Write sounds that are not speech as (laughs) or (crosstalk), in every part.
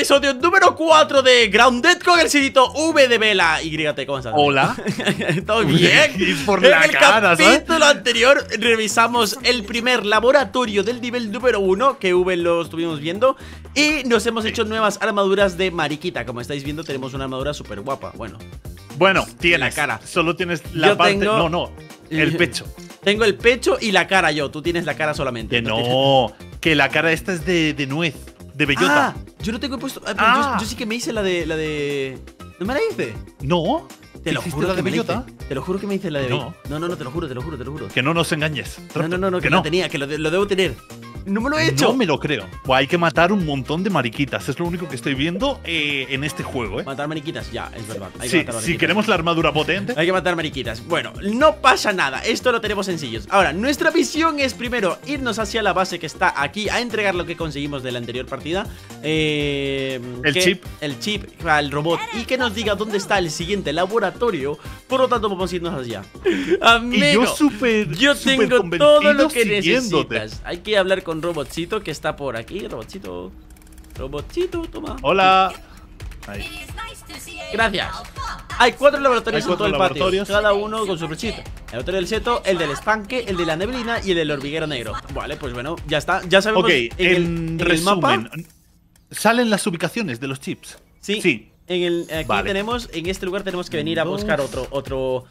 episodio número 4 de Grounded con el sitio V de Vela. YT, ¿cómo estás? Hola. (laughs) ¿Todo bien? (laughs) Por en la el cara, ¿sabes? capítulo anterior revisamos el primer laboratorio del nivel número 1 que V lo estuvimos viendo y nos hemos hecho nuevas armaduras de mariquita. Como estáis viendo, tenemos una armadura súper guapa. Bueno, Bueno, tienes La cara. Solo tienes la Yo parte. tengo- No, no. El pecho. tengo el pecho y la cara yo. Tú tienes la cara solamente. Que no. Que la cara esta es de, de nuez. De bellota. Ah, yo no tengo puesto. ah, Ah. Yo, yo sí que me hice la de. La de... ¿No me la hice? No. Te lo ¿Hiciste juro la que de me bellota. hice. Te lo juro que me hice la de. No. No, no, no, te lo juro, te lo juro, te lo juro. Que no nos engañes. No, no, no, no, que, que no no. tenía, que lo, de- lo debo tener. No me lo he hecho. No me lo creo. Buah, hay que matar un montón de mariquitas. Es lo único que estoy viendo eh, en este juego, ¿eh? Matar mariquitas, ya, es verdad. Hay que Sí, matar si queremos la armadura potente. Hay que matar mariquitas. Bueno, no pasa nada. Esto lo tenemos sencillos. Ahora, nuestra misión es primero irnos hacia la base que está aquí a entregar lo que conseguimos de la anterior partida. Eh, El que- chip. El chip al robot. Y que nos diga dónde está el siguiente laboratorio. Por lo tanto, vamos a irnos allá. Amigo, Y yo súper. yo súper tengo todo lo que necesitas. Hay que hablar con Robotcito que está por aquí. Robotcito. Robotcito, toma. Hola. Ahí. Gracias. Hay cuatro laboratorios Hay en todo cuatro el patio, laboratorios. cada uno con su brochito. El laboratorio del seto, el del estanque, el de la neblina y el del hormiguero negro. Vale, pues bueno, ya está. Ya sabemos Ok, en, el, en el mapa. ¿Salen las ubicaciones de los chips? Sí. Sí. En el, aquí Vale. tenemos, en este lugar tenemos que venir a buscar otro, otro,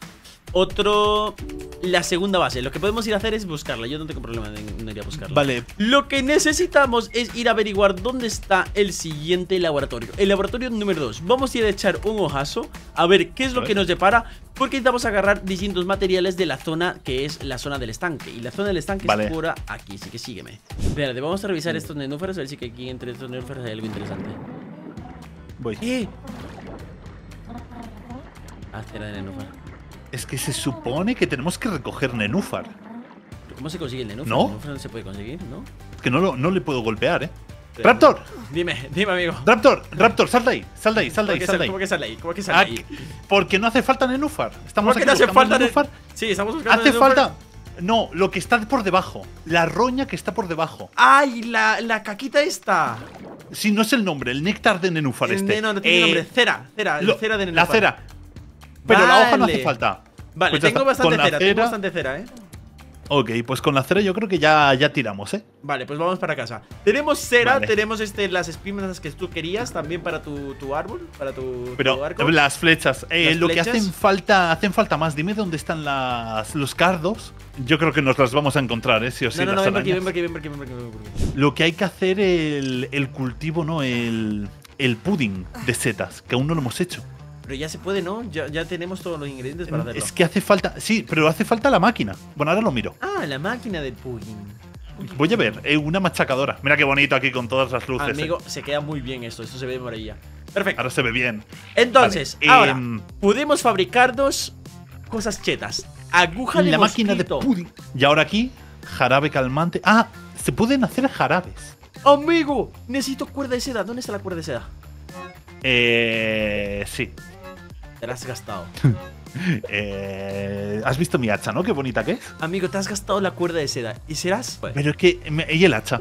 otro, la segunda base. Lo que podemos ir a hacer es buscarla. Yo no tengo problema en no ir a buscarla. Vale. Lo que necesitamos es ir a averiguar dónde está el siguiente laboratorio. El laboratorio número 2. Vamos a ir a echar un ojazo a ver qué es lo que nos depara. Porque necesitamos agarrar distintos materiales de la zona que es la zona del estanque. Y la zona del estanque Vale. es por aquí, así que sígueme. Espérate, vamos a revisar estos nenúfares a ver si que aquí entre estos nenúfares hay algo interesante. Voy. ¡Eh! Ah, cera de. Es que se supone que tenemos que recoger nenúfar. ¿Pero ¿Cómo se consigue el nenúfar? ¿No? El nenúfar no se puede conseguir, ¿no? Es que no, lo- no le puedo golpear, ¿eh? Pero- ¡Raptor! Dime, dime, amigo. ¡Raptor! ¡Raptor! ¡Sal de ahí! ¡Sal de ahí! ¡Sal de ¿Cómo ahí! que ¡Sal ahí! ¿Cómo que sale ahí? ¿Cómo que sale Ah, ahí? porque no hace falta nenúfar. Estamos ¿Cómo que aquí no hace falta nenúfar. Sí, estamos buscando Hace nenúfar. falta. No, lo que está por debajo. La roña que está por debajo. ¡Ay, la, la caquita esta! Si no es el nombre, el néctar de nenúfar El este. No, no tiene Eh, nombre. Cera, cera, lo- cera de La nenúfar. cera. Pero la hoja no hace falta. Vale, Pues tengo bastante cera, tengo bastante cera, ¿eh? Ok, pues con la cera yo creo que ya, ya tiramos, ¿eh? Vale, pues vamos para casa. Tenemos cera, Vale. tenemos este, las espinas que tú querías también para tu, tu árbol, para tu, Pero tu arco. las flechas, eh, ¿Las lo que hacen falta, hacen falta más. Dime dónde están las, los cardos. Yo creo que nos las vamos a encontrar, ¿eh? Sí o sí. No, no, no, ven aquí, ven aquí, ven por aquí, ven por aquí, ven por aquí. Lo que hay que hacer el, el cultivo, ¿no? El, el pudding de setas, que aún no lo hemos hecho. Pero ya se puede, ¿no? Ya, ya tenemos todos los ingredientes para hacerlo. Es que hace falta. Sí, pero hace falta la máquina. Bueno, ahora lo miro. Ah, la máquina del pudding. Voy a ver, eh, una machacadora. Mira qué bonito aquí con todas las luces. eh. Amigo, se queda muy bien esto, esto se ve de maravilla. Perfecto. Ahora se ve bien. Entonces, Vale, ahora, em, podemos fabricarnos cosas chetas. Aguja de la máquina de pudding. Y ahora aquí, jarabe calmante. Ah, se pueden hacer jarabes. Amigo, necesito cuerda de seda. ¿Dónde está la cuerda de seda? Eh. Sí. Te la has gastado. (laughs) Eh, Has visto mi hacha, ¿no? Qué bonita que es. Amigo, te has gastado la cuerda de seda. ¿Y serás? Pero es que. me- ¿Y el hacha?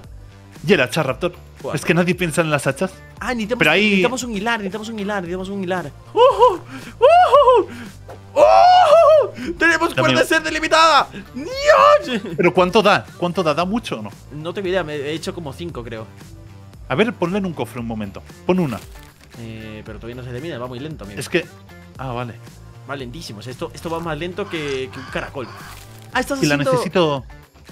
¿Y el hacha, Raptor? ¿Cuál? Es que nadie piensa en las hachas. Ah, necesitamos, pero ahí- necesitamos un hilar, necesitamos un hilar, necesitamos un hilar. ¡Uh! ¡Uh! ¡Uh! ¡Tenemos Dame- cuerda de seda delimitada! ¡Dios! (laughs) Pero ¿cuánto da? ¿Cuánto da? ¿Da mucho o no? No tengo idea, me he hecho como 5, creo. A ver, ponle en un cofre un momento. Pon una. Eh, pero todavía no se termina, va muy lento, amigo. Es que. Ah, vale. Va lentísimo. o sea, Esto, esto va más lento que, que un caracol. Ah, estás Y la haciendo... necesito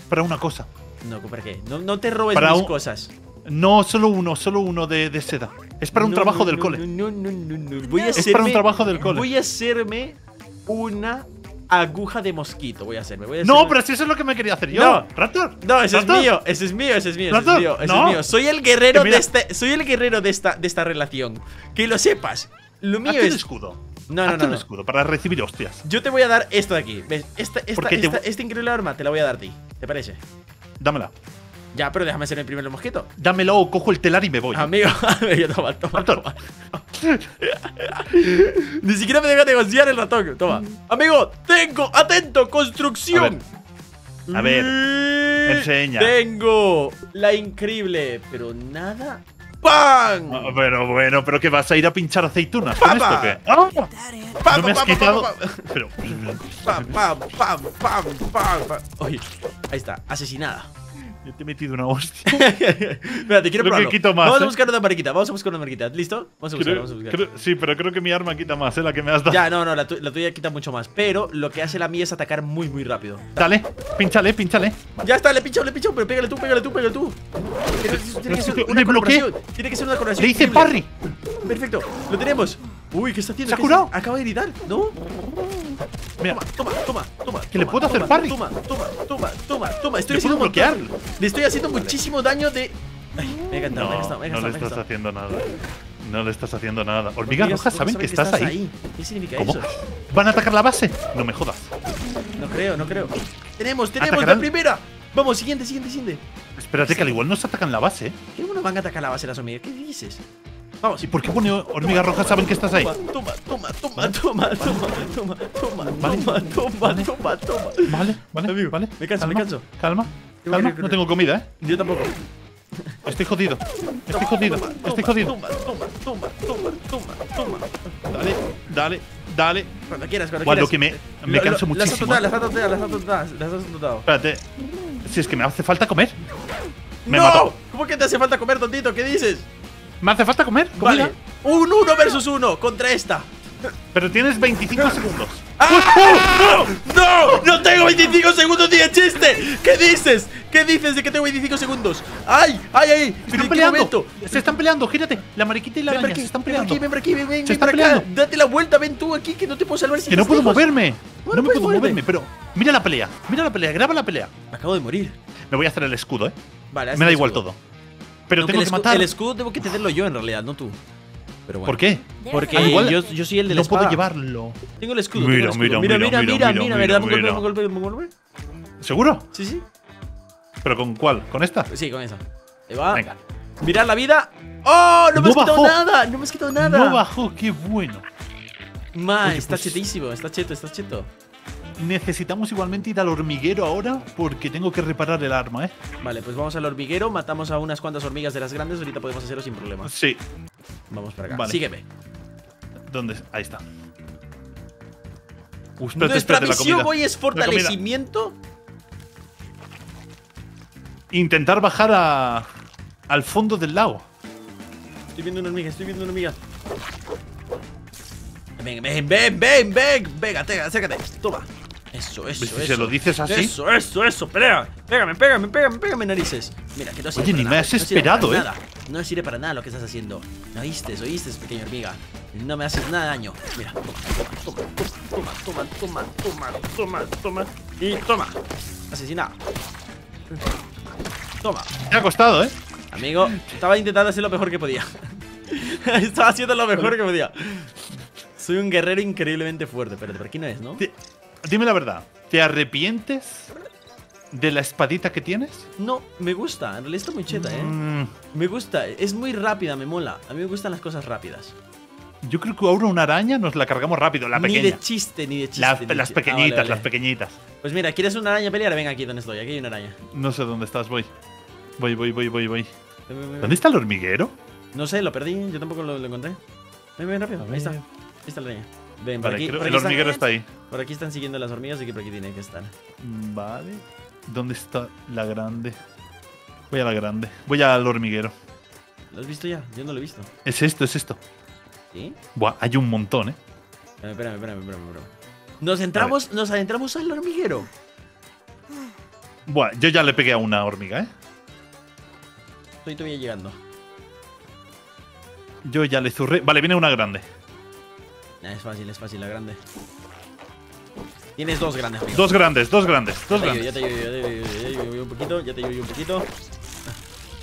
para una cosa. No, ¿para qué? No, no te robes Para mis un- cosas. No, solo uno, solo uno de, de seda. Es para un No, trabajo no, del no, cole. No, no, no, no, no. Voy a Es hacerme, para un trabajo del cole. Voy a hacerme una aguja de mosquito. Voy a hacerme. Voy a No, hacerme- pero si eso es lo que me quería hacer yo. No. Raptor. No, ese es mío, ese es mío, ese es mío, ese es Raptor, mío, ese no. es mío. Soy el guerrero de este, soy el guerrero de esta, de esta relación. Que lo sepas. Lo mío Hazte un es. escudo. No, no, Hazte no, un no. escudo para recibir hostias. Yo te voy a dar esto de aquí. ¿Ves? Esta, esta, te- esta, increíble arma te la voy a dar a ti. ¿Te parece? Dámela. Ya, pero déjame hacer el primero mosquito. Dámelo o cojo el telar y me voy. Amigo, (laughs) amigo, toma, toma, toma. Ni siquiera me deja negociar el ratón. Toma. Amigo, tengo, atento, construcción. A ver, Mm, enseña. Tengo la increíble, pero nada. ¡Pam! Ah, Pero bueno, pero que vas a ir a pinchar aceitunas ¡Papa! con esto qué? ¡Ah! ¡Pam, No me has pam, pam, quitado. pam, pam! (laughs) Pero. ¡Pam, pam, pam, pam, pam, pam! Oye, ahí está, asesinada. Yo te he metido una hostia. (laughs) Espérate, quiero Creo que probarlo. quito más, Vamos a ¿eh? buscar una mariquita, vamos a buscar una mariquita. ¿Listo? Vamos a buscar, Creo- vamos a buscar. creo- sí, pero creo que mi arma quita más, ¿eh? La que me has dado. Ya, no, no, la, tu- la tuya quita mucho más. Pero lo que hace la mía es atacar muy, muy rápido. Dale, pínchale, pínchale. Ya está, le he pinchado, le he pinchado, pero pégale tú, pégale tú, pégale tú. Tiene, tiene que ser una colaboración. Tiene que ser una colaboración. Le hice parry. Perfecto, lo tenemos. Uy, ¿qué está haciendo? ¿Se ha ¿Qué curado? Acaba de gritar, ¿no? Mira, Toma, toma, toma, toma. Que le toma, puedo hacer toma, parry. Toma, toma, toma, toma, toma. Estoy Le haciendo bloquear. Le estoy haciendo muchísimo daño de. Ay, me ha encantado, me ha encantado, no, me ha no le estás haciendo nada. No le estás haciendo nada. Hormigas rojas saben que estás ahí. ¿Qué significa ¿Cómo? eso? ¿Van a atacar la base? No me jodas. No creo, no creo. Tenemos, tenemos la primera. Vamos, siguiente, siguiente, siguiente. Espérate que al igual nos atacan la base, ¿eh? ¿Qué no van a atacar la base las hormigas? ¿Qué dices? Vamos. ¿Y por qué pone hormigas rojas saben que estás ahí? Toma, toma, toma, toma, toma, toma, toma, toma, toma, toma, toma. Vale, vale, Amigo, vale. me canso, me canso. Calma, calma. No tengo comida, ¿eh? Yo tampoco. Estoy jodido. Estoy jodido. Estoy jodido. Toma, toma, toma, toma, toma, toma. Dale, dale, dale. Cuando quieras, cuando quieras. lo que me- me canso muchísimo, Las has totado, las has las has. Espérate. Si es que me hace falta comer. Me ¡No! ¿Cómo que te hace falta comer, tontito? ¿Qué dices? ¿Me hace falta comer? Vale. Un uno versus uno contra esta. Pero tienes 25 segundos. (laughs) ¡Ah! ¡No! ¡No! ¡No tengo 25 segundos ni de chiste! ¿Qué dices? ¿Qué dices de que tengo 25 segundos? ¡Ay! ¡Ay, ay! Se ¿Pero están peleando. Se están peleando. Gírate. La mariquita y la araña se están peleando. aquí, ven por aquí, ven, ven, Se ven para están acá. peleando. Date la vuelta, ven tú aquí, que no te puedo salvar si Que no puedo moverme. No me puedes puedo moverme, pero mira la pelea. Mira la pelea. Graba la pelea. Me acabo de morir. Me voy a hacer el escudo, ¿eh? Vale, Me da igual todo. Pero Aunque tengo el que matar. El escudo tengo que tenerlo yo en realidad, no tú. Pero bueno. ¿Por qué? Porque Ah, igual yo, yo soy el de la no puedo espada. llevarlo. Tengo el escudo. Mira, tengo el escudo. mira, mira, mira, mira, mira, mira, mira, dame un golpe, mira. un golpe, un golpe. ¿Seguro? Sí, sí. ¿Pero con cuál? ¿Con esta? Sí, con esa. Ahí va. Venga. Mirad la vida. ¡Oh! No me No has quitado bajó. nada. No me has quitado nada. No bajó, qué bueno. Ma, Oye, está pues- chetísimo. Está cheto, está cheto. Necesitamos igualmente ir al hormiguero ahora porque tengo que reparar el arma, ¿eh? Vale, pues vamos al hormiguero. Matamos a unas cuantas hormigas de las grandes. Ahorita podemos hacerlo sin problemas. Sí. Vamos para acá. Vale. Sígueme. ¿Dónde? Ahí está. Uh, espérate, Nuestra espérate, la misión comida. hoy es fortalecimiento. Intentar bajar a, al fondo del lago. Estoy viendo una hormiga, estoy viendo una hormiga. Ven, ven, ven, ven, ven. Venga, te- acércate. Toma. Eso, eso. Si eso. se lo dices así. Eso, eso, eso, pelea. Pégame, pégame, pégame, pégame, narices. Mira, que no Oye, ni me has no esperado, ¿eh? Nada. No sirve para nada lo que estás haciendo. ¿No oíste? ¿Oíste, pequeña hormiga? No me haces nada de daño. Mira, toma, toma, toma, toma, toma, toma, toma, toma, toma. Y toma. Asesinado. Toma. Me ha costado, ¿eh? Amigo, estaba intentando hacer lo mejor que podía. (laughs) estaba haciendo lo mejor que podía. Soy un guerrero increíblemente fuerte. Espérate, por aquí no es, ¿no? Te- dime la verdad. ¿Te arrepientes de la espadita que tienes? No, me gusta. En realidad está muy cheta, ¿eh? Mm, Me gusta. Es muy rápida, me mola. A mí me gustan las cosas rápidas. yo creo que ahora una araña nos la cargamos rápido, la Ni pequeña. de chiste, ni de chiste. Las, ni de las chiste. Ah, pequeñitas, vale, vale. las pequeñitas. Pues mira, ¿quieres una araña pelear? Venga aquí donde estoy. Aquí hay una araña. No sé dónde estás, voy. Voy, voy, voy, voy, voy. Ven, ven, ven. ¿Dónde está el hormiguero? No sé, lo perdí. Yo tampoco lo, lo encontré. Ven, ven rápido. Ahí está. Ahí está la araña. Ven, por Vale, aquí. creo- por el aquí hormiguero están, está ahí. Por aquí están siguiendo las hormigas, así que por aquí tiene que estar. Vale. ¿Dónde está la grande? Voy a la grande. Voy al hormiguero. ¿Lo has visto ya? Yo no lo he visto. Es esto, es esto. ¿Sí? Buah, hay un montón, ¿eh? Espérame, espérame, espérame, espérame, espérame. Nos entramos, nos adentramos al hormiguero. Buah, yo ya le pegué a una hormiga, ¿eh? Estoy todavía llegando. Yo ya le zurré. Vale, viene una grande. Nah, es fácil, es fácil, la grande. Tienes dos grandes, amigo. Dos grandes, dos grandes, dos grandes. ya te ayudo, un poquito, ya te ayudo un poquito.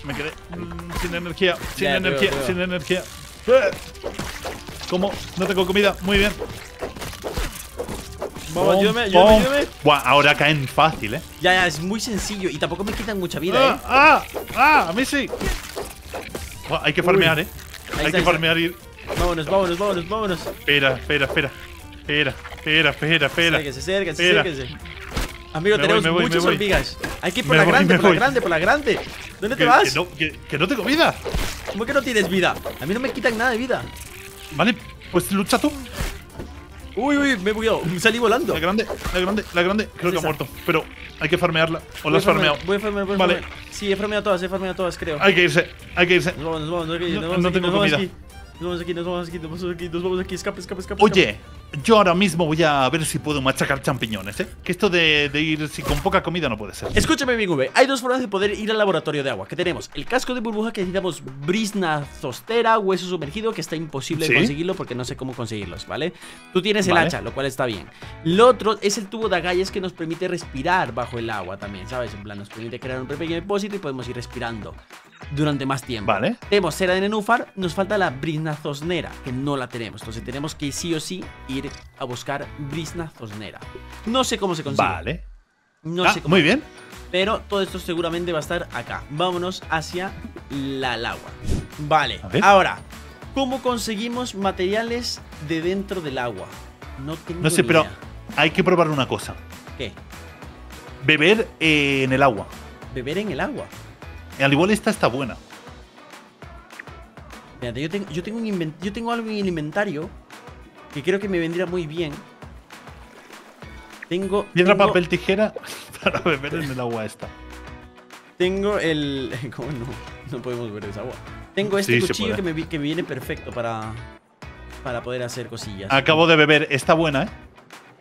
Me quedé mm, sin energía, sin Ya, energía, sin energía. Eh. ¿Cómo? No tengo comida. Muy bien. Vamos, ayúdame, ayúdame, ayúdame. Buah, ahora caen fácil, ¿eh? Ya, ya, es muy sencillo y tampoco me quitan mucha vida, ¡Ah! eh. ¡Ah! ¡Ah! ¡A mí sí! Buah, hay que farmear, ¿eh? Ahí hay que farmear y. Vámonos, vámonos, vámonos, vámonos. Espera, espera, espera. Espera, espera, espera, espera. Acérquense, acérquense, Espera. acérquense. Amigo, Me tenemos voy, me voy, muchas hormigas. Hay que ir por Me la voy, grande, por la grande, por la grande. ¿Dónde te Que, vas? que no, que, que no tengo vida. ¿Cómo que no tienes vida? A mí no me quitan nada de vida. Vale, pues lucha tú. Uy, uy, me he bugueado. (laughs) Salí volando. La grande, la grande, la grande. Creo que ha muerto. Pero hay que farmearla. ¿O la has farmeado? Voy a farmear, voy a Vale. farmear. Sí, he farmeado todas, he farmeado todas, creo. Hay que irse, hay que irse. Nos vamos, nos vamos, nos vamos, No- nos vamos no aquí, tengo nos vamos comida. aquí. Nos vamos aquí, nos vamos aquí, nos vamos aquí, nos vamos aquí, escape, escape, escape. Oye, yo ahora mismo voy a ver si puedo machacar champiñones, ¿eh? Que esto de, de ir si con poca comida no puede ser. Escúchame, Big V. Hay dos formas de poder ir al laboratorio de agua. Que tenemos el casco de burbuja que necesitamos brisna zostera, hueso sumergido, que está imposible de Sí. conseguirlo porque no sé cómo conseguirlos, ¿vale? Tú tienes el Vale. hacha, lo cual está bien. Lo otro es el tubo de agallas que nos permite respirar bajo el agua también, ¿sabes? En plan, nos permite crear un pequeño depósito y podemos ir respirando durante más tiempo. Vale. Tenemos cera de nenúfar, nos falta la brisna zosnera, que no la tenemos. Entonces tenemos que sí o sí ir a buscar brisna zosnera. No sé cómo se consigue. Vale. No Ah, sé cómo muy bien. pero todo esto seguramente va a estar acá. Vámonos hacia la agua. Vale, ahora, ¿cómo conseguimos materiales de dentro del agua? No tengo No sé, pero hay que probar una cosa. ¿Qué? Beber eh, en el agua. Beber en el agua. Al igual esta está buena. Fíjate, yo tengo, yo tengo, un inven- yo tengo algo en el inventario que creo que me vendría muy bien. Tengo. Piedra, tengo- papel, tijera (laughs) para beber en el agua esta. Tengo el. (laughs) ¿Cómo no? No podemos beber esa agua. Tengo este Sí, cuchillo que me, que me viene perfecto para. Para poder hacer cosillas. Acabo de beber. Está buena, ¿eh?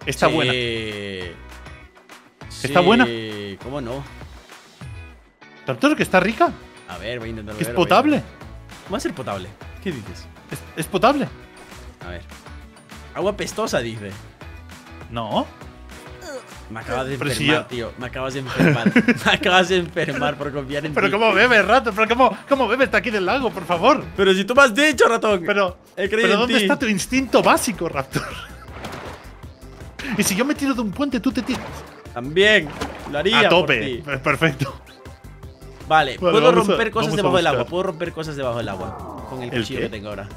Está Sí. buena. Sí, ¿Está buena? ¿Cómo no? ¿Tanto que está rica? A ver, voy a intentar ¿Que es a potable? ¿Cómo va a ser potable? ¿Qué dices? ¿Es, es potable? A ver. Agua pestosa, dice. No. Me acabas de Pero si enfermar, yo- tío. Me acabas de enfermar. (laughs) me acabas de enfermar por confiar en Pero ti. ¿cómo bebe, rato? ¿Pero cómo, cómo bebe está aquí del lago, por favor? Pero si tú me has dicho, ratón. Pero, He creído pero en ¿dónde está tu instinto básico, Raptor? (laughs) Y si yo me tiro de un puente, tú te tiras. También. Lo haría A por tope. ti. Pues Perfecto. Vale, Vale, puedo a- romper cosas debajo del agua. Puedo romper cosas debajo del agua. Con el ¿El cuchillo qué? que tengo ahora.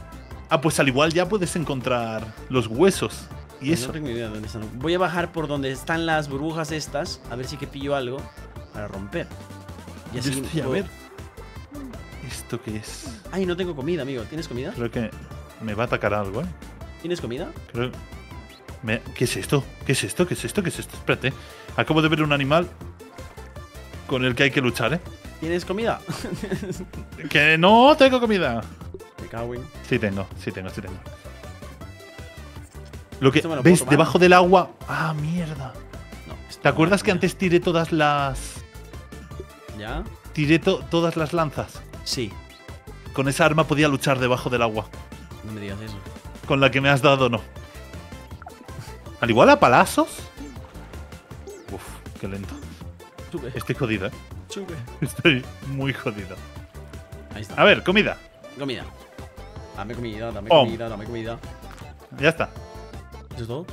Ah, pues al igual ya puedes encontrar los huesos. Y eso. No tengo ni idea de dónde están. Voy a bajar por donde están las burbujas estas. A ver si que pillo algo para romper. Y Yo así estoy a ver. ¿Esto qué es? Ay, no tengo comida, amigo. ¿Tienes comida? Creo que me va a atacar algo, ¿eh? ¿Tienes comida? Creo- me- ¿Qué es esto? ¿Qué es esto? ¿Qué es esto? ¿Qué es esto? Espérate. Acabo de ver un animal con el que hay que luchar, ¿eh? ¿Tienes comida? (laughs) Que no tengo comida. Me cago en. Sí tengo, sí tengo, sí tengo. Lo que lo ves tomar. debajo del agua. Ah, mierda. No. ¿Te acuerdas que antes tiré todas las ¿Ya? tiré to- todas las lanzas? Sí. Con esa arma podía luchar debajo del agua. No me digas eso. Con la que me has dado, no. Al igual a palazos. Uf, qué lento. Sube, Estoy jodido, ¿eh? (laughs) Estoy muy jodido. Ahí está. A ver, comida. Comida. Dame comida, dame Oh. comida, dame comida. Ya está. ¿Eso es todo?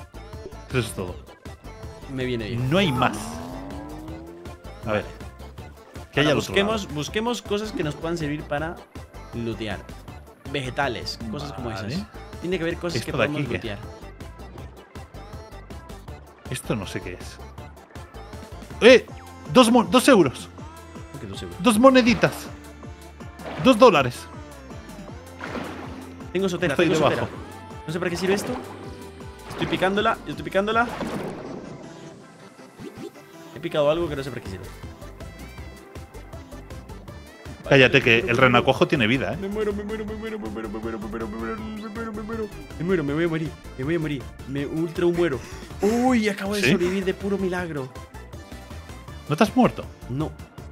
Eso es todo. Me viene bien. No hay más. A ver. Busquemos, busquemos cosas que nos puedan servir para lootear. Vegetales, cosas como esas. Tiene que haber cosas que ¿Esto de podamos aquí qué? lootear. Esto no sé qué es. ¡Eh! Dos, dos euros. ¿Cómo que no sé, güey? Dos moneditas. Dos dólares. Tengo sotera, Estoy tengo debajo. sotera. No sé para qué sirve esto. Estoy picándola, yo estoy picándola. He picado algo que no sé para qué sirve. Cállate me que muero, el me renacuajo tiene vida, Me ¿eh? muero, me muero, me muero, me muero, me muero, me muero, me muero, me muero, me muero. Me muero, me voy a morir, me voy a morir. Me ultra muero. Uy, acabo de sobrevivir de puro milagro. ¿No te has muerto? No,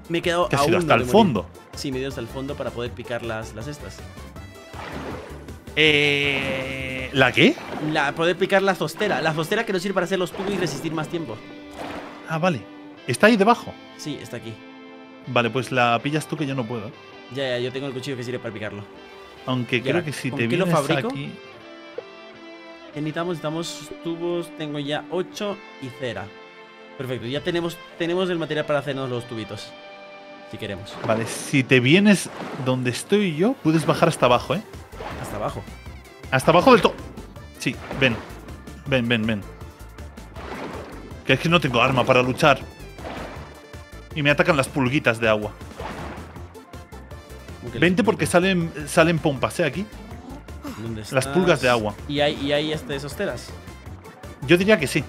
me he quedado Que has a ido uno hasta el fondo. Sí, me dio hasta el fondo para poder picar las, las estas. Eh, ¿La qué? La, poder picar la zostera. La zostera que nos sirve para hacer los tubos y resistir más tiempo. Ah, vale. Está ahí debajo. Sí, está aquí. Vale, pues la pillas tú que yo no puedo. ¿eh? Ya, ya, yo tengo el cuchillo que sirve para picarlo. Aunque ¿Y creo que si te lo vienes fabrico? aquí. ¿Qué necesitamos? Necesitamos tubos. Tengo ya 8 y cera. Perfecto, ya tenemos, tenemos el material para hacernos los tubitos. Si queremos. Vale, si te vienes donde estoy yo, puedes bajar hasta abajo, ¿eh? Hasta abajo. Hasta abajo del todo. Sí, ven. Ven, ven, ven. Que es que no tengo arma para luchar. Y me atacan las pulguitas de agua. ¿Cómo que Vente porque salen, salen pompas, ¿eh? Aquí. ¿Dónde las pulgas de agua. ¿Y hay, y hay este, sosteras? Yo diría que sí.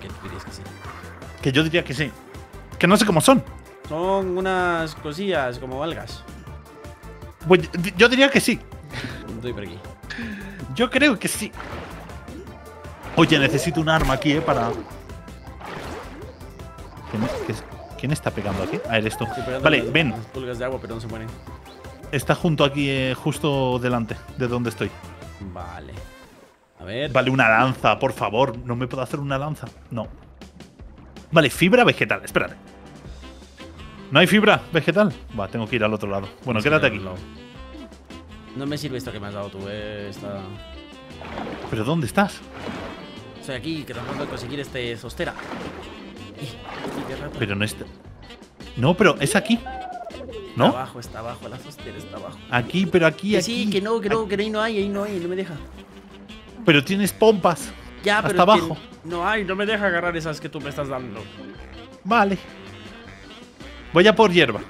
¿Qué tú dirías que sí? Que yo diría que sí. Que no sé cómo son. Son unas cosillas como algas. Pues yo- diría que sí. Estoy por aquí. Yo creo que sí. Oye, necesito un arma aquí, ¿eh? Para... ¿Quién, qué es- quién está pegando aquí? Ah, eres tú. Vale, las- ven. Las pulgas de agua, pero no se mueren. Está junto aquí, eh, justo delante de donde estoy. Vale. A ver. Vale, una lanza, por favor. ¿No me puedo hacer una lanza? No. Vale, fibra vegetal. Espérate. ¿No hay fibra vegetal? Va, tengo que ir al otro lado. Bueno, Sí, quédate aquí. lado. No me sirve esto que me has dado tú, eh. Esta... ¿Pero dónde estás? Estoy aquí tratando de conseguir este sostera. Pero no está. No, pero es aquí. Está ¿No? abajo, está abajo, la sostera está abajo. Aquí, pero aquí, Que aquí. sí, que no, que no, que ahí no hay, ahí no hay, no me deja. Pero tienes pompas. Ya, Hasta pero que abajo. no hay, no me deja agarrar esas que tú me estás dando. Vale. Voy a por hierba.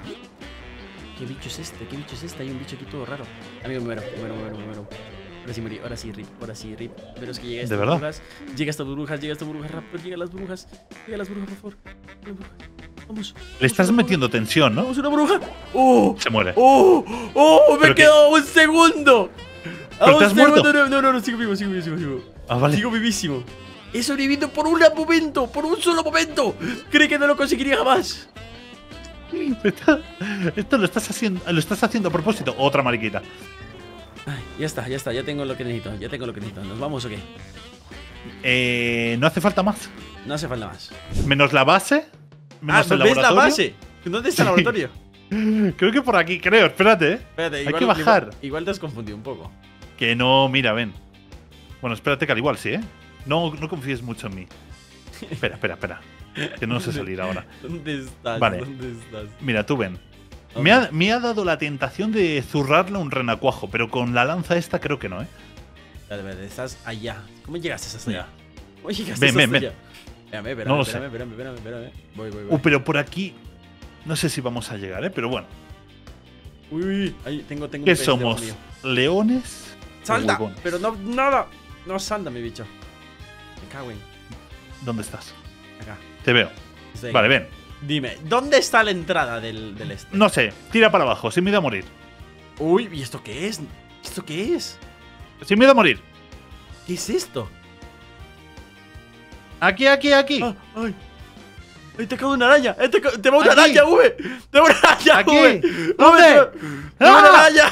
¿Qué bicho es este? ¿Qué bicho es este? Hay un bicho aquí todo raro. Amigo, me muero, me muero, me muero, me muero. Ahora sí morí, ahora sí, rip, ahora sí, rip. Pero es que llega ¿De verdad? burbujas. Llega estas burbujas, llega estas burbujas, rápido, llega las burbujas. Llega las burbujas, por favor. Burbujas. Vamos. Le estás metiendo tensión, ¿no? Vamos, una burbuja. ¡Oh! Se muere. ¡Oh! ¡Oh! ¡Me ¿Pero qué? quedo un segundo! A ¿Pero un te has segundo, muerto? No, no, no, no, sigo vivo, sigo vivo, sigo vivo. Ah, vale. Sigo vivísimo. He sobrevivido por un momento, por un solo momento. Creí que no lo conseguiría jamás. (laughs) Esto, esto lo estás haciendo, lo estás haciendo a propósito. Otra mariquita. Ay, ya está, ya está, ya tengo lo que necesito, ya tengo lo que necesito. ¿Nos vamos o qué? Eh, no hace falta más. No hace falta más. Menos la base. Ah, el ¿ves la base? ¿Dónde está el laboratorio? (laughs) Creo que por aquí, creo. Espérate, eh. Espérate, Hay igual, que bajar. Igual, igual te has confundido un poco. Que no, mira, ven. Bueno, espérate que al igual sí, ¿eh? No, no confíes mucho en mí. (laughs) Espera, espera, espera. Que no sé salir ahora. ¿Dónde estás? Vale. ¿Dónde estás? Mira, tú ven. Me ha, me ha dado la tentación de zurrarle un renacuajo, pero con la lanza esta creo que no, ¿eh? Espérate, espérate, estás allá. ¿Cómo llegaste hasta allá? ¿Cómo llegaste Ven, hasta ven, ven. allá? Espérame, espérame, No lo espérame, sé. espérame, espérame, espérame. Voy, voy, voy. Uh, pero por aquí. No sé si vamos a llegar, ¿eh? Pero bueno. Uy, uy. Ahí tengo, tengo ¿Qué somos? mío. ¿Leones? huevones? Pero no, nada. No salta, mi bicho. Me cago en. ¿Dónde estás? Acá. Te veo. Vale, ven. Dime, ¿dónde está la entrada del, del este? No sé, tira para abajo, sin miedo a morir. Uy, ¿y esto qué es? ¿Esto qué es? Sin miedo a morir. ¿Qué es esto? Aquí, aquí, aquí. Ah, ¡Ay! ¡Ay, te cago una araña! ¡Eh, te, te va una Aquí. araña, V! ¡Te va una araña, Aquí. V! ¿Dónde? ¡V, te- ¡Te va una ¡Ah! araña!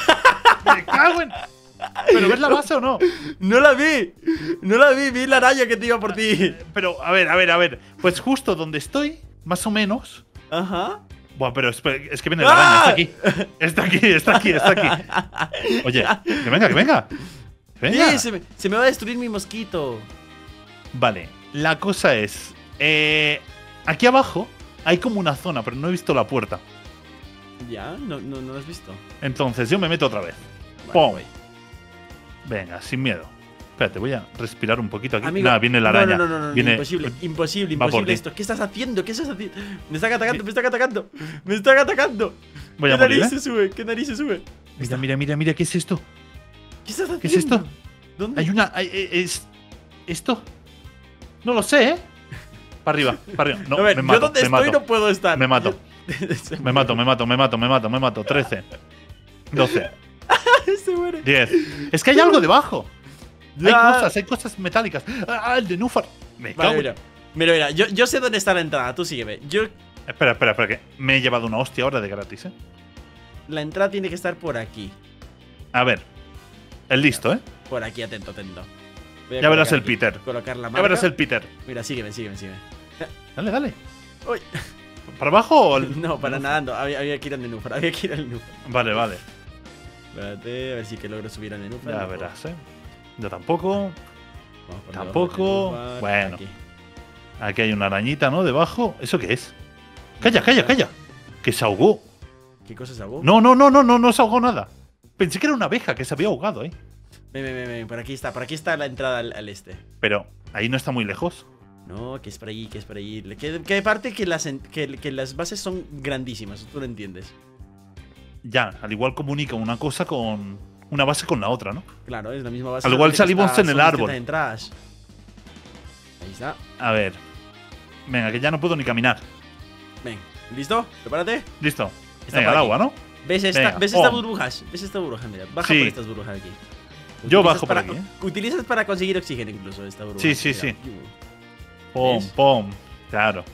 La base o no? ¡No la vi! ¡No la vi! Vi la araña que te iba por ti. Pero, a ver, a ver, a ver. Pues justo donde estoy, más o menos. Ajá. Buah, pero es, es que viene la araña, ¡Ah! está aquí. Está aquí, está aquí, está aquí. Oye, que venga, que venga. Venga. Sí, se me, se me va a destruir mi mosquito. Vale, la cosa es. eh, aquí abajo hay como una zona, pero no he visto la puerta. ¿Ya? ¿No, no, no lo has visto? Entonces yo me meto otra vez. Vale, ¡Pum! Venga, sin miedo. Espérate, voy a respirar un poquito aquí. Amigo, Nada, viene la no, araña. No, no, no, no, viene... imposible, imposible, imposible esto. ¿Qué estás haciendo? ¿Qué estás haciendo? Me están atacando, me están atacando. Me están atacando. Voy a ¿Qué morir, ¿eh? narices sube? ¿Qué narices sube? Mira, mira, mira, mira, ¿qué es esto? ¿Qué estás haciendo? ¿Qué es esto? ¿Dónde? Hay una. hay- eh, es. ¿Esto? No lo sé, ¿eh? Para arriba, para arriba. No, a ver, me yo mato, donde me estoy mato. no puedo estar. Me mato. Se (laughs) Me mato, me mato, me mato, me mato, me mato, me mato. 13, 12, Se muere. 10. Es que hay algo debajo. Hay cosas, hay cosas metálicas. Ah, el de Nufar. Me cago Vale, en- mira. Mira, mira, yo, yo sé dónde está la entrada, tú sígueme. Yo, Espera, espera, espera, que me he llevado una hostia ahora de gratis, ¿eh? la entrada tiene que estar por aquí. A ver. El listo, ¿eh? Por aquí, atento, atento. Ya verás el Peter. Colocar la Ya verás el Peter. Mira, sígueme, sígueme, sígueme. (laughs) Dale, dale. Uy. ¿Para abajo o el- (laughs) No, para nada, no. Había, había que ir al menú, había que ir al menú. Vale, vale. Espérate, a ver si que logro subir al menú. Ya verás, ¿eh? Yo tampoco. Tampoco. Bueno. aquí. Aquí hay una arañita, ¿no? Debajo. ¿Eso qué es? Calla, calla, calla. Que se ahogó. ¿Qué cosa se ahogó? No, no, no, no, no, no se ahogó nada. Pensé que era una abeja que se había ahogado ahí. Ven, ven, ven, por aquí está, por aquí está la entrada al, al este. Pero ahí no está muy lejos. No, que es por ahí, que es por ahí. Que, que aparte que las, que las bases son grandísimas, tú lo entiendes. Ya, al igual comunica una cosa con. Una base con la otra, ¿no? Claro, es la misma base. Al igual salimos en el árbol. Ahí está. A ver. Venga, que ya no puedo ni caminar. Ven, ¿listo? Prepárate. Listo. Está Venga, por al agua, ¿no? ¿Ves esta, ¿ves estas pum. burbujas? ¿Ves esta burbuja? Mira, baja Sí. por estas burbujas aquí. Yo bajo por para- aquí, ¿eh? Utilizas para conseguir oxígeno incluso esta burbuja. Sí, sí, Mira. sí. Pom, ¿Ves? pom. Claro.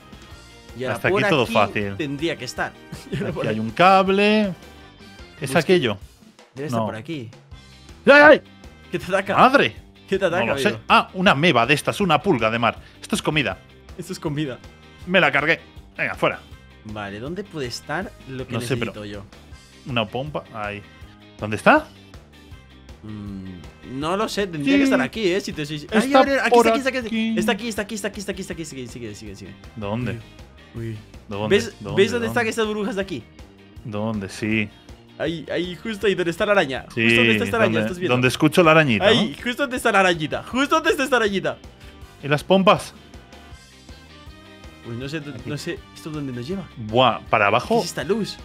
Y ahora Hasta por aquí todo fácil. Tendría que estar. (laughs) Por Aquí hay un cable. ¿Es aquello? Debe estar no. por aquí. ¡Ay, ay! ¿Qué te ataca? ¡Madre! ¿Qué te ataca, No lo sé. amigo? Ah, una meba de estas, una pulga de mar. Esto es comida. Esto es comida. Me la cargué. Venga, fuera. Vale, ¿dónde puede estar lo que No sé, necesito pero- yo? Una pompa. Ahí. ¿Dónde está? Mm, no lo sé, tendría Sí. que estar aquí, ¿eh? Si te soy... Está Ay, abre, aquí, por está, aquí, está, aquí, está aquí, está aquí, está aquí, está aquí, está aquí, sigue, sigue, sigue, sigue. ¿Dónde? Uy. ¿Dónde? ¿Ves, ¿Dónde? ¿Ves dónde están estas burbujas de aquí? ¿Dónde? Sí. Ahí, ahí, justo ahí donde está la araña. Sí. justo donde está esta araña, donde, ¿estás viendo? donde escucho la arañita. ¿no? Ahí, justo donde está la arañita. Justo donde está esta arañita. ¿Y las pompas? Uy, no sé, no sé, ¿esto dónde nos lleva? Buah, para ¿Qué abajo. es esta luz?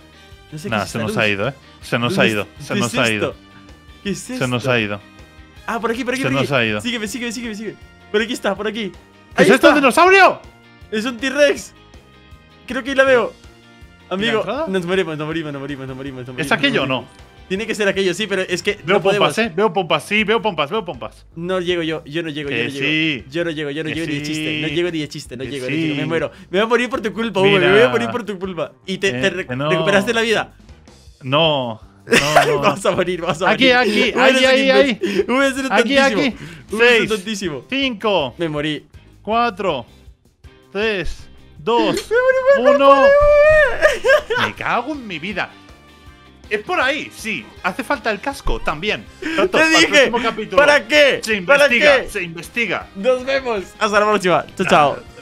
No sé qué es se esta nos luz. ha ido, ¿eh? Se nos ¿Dónde ha ido. Se qué nos ha ido. ¿Qué es esto? Se nos ha ido. Ah, por aquí, por aquí, Se por aquí. nos ha ido. Sígueme, sígueme, sígueme, sígueme. Por aquí está, por aquí. ¿Qué es esto, dinosaurio? Es un T-Rex. Creo que ahí la veo. Amigo, nos morimos, nos morimos, nos morimos, nos morimos, nos morimos. ¿Es aquello o no? Tiene que ser aquello, sí, pero es que Veo no pompas, ¿eh? Veo pompas, sí, veo pompas, veo pompas. No llego yo, yo no llego, yo no llego. Yo no llego, yo no llego ni de chiste, no llego ni de chiste, no llego, me muero. Me voy a morir por tu culpa, Hugo, me voy a morir por tu culpa. Y te, Eh, recuperaste la vida. No. (laughs) No. Vas a morir, vas a Aquí, morir. aquí, eres un ahí, ahí. Un Aquí, aquí. Seis. tontísimo. Cinco, Me morí. cuatro, tres, dos, (laughs) uno. Me cago en mi vida. Es por ahí, sí. Hace falta el casco también. Tanto, Te para el dije, capítulo. ¿para qué? Se ¿Para investiga, qué? se investiga. Nos vemos. Hasta la próxima. Chao, chao.